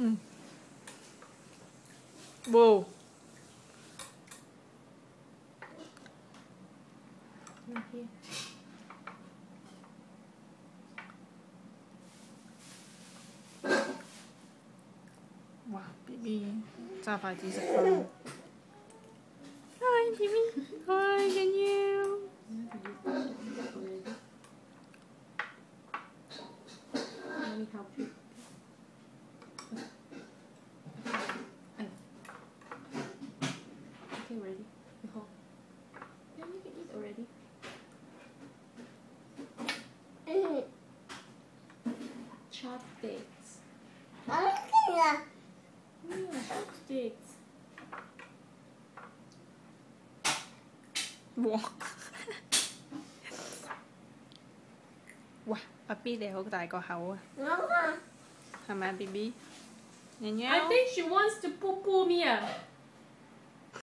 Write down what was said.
Mm. Whoa. Right here. Wow, baby. Zabaji's a. Hi, baby. Hi, can you? Let me help you. Okay, ready? Nicole. Yeah, you can eat already. Chopsticks. Yeah, chopsticks. 哇！哇！爸 B 你好大个口啊！系咪啊，B B？人 I think she wants to poo poo me.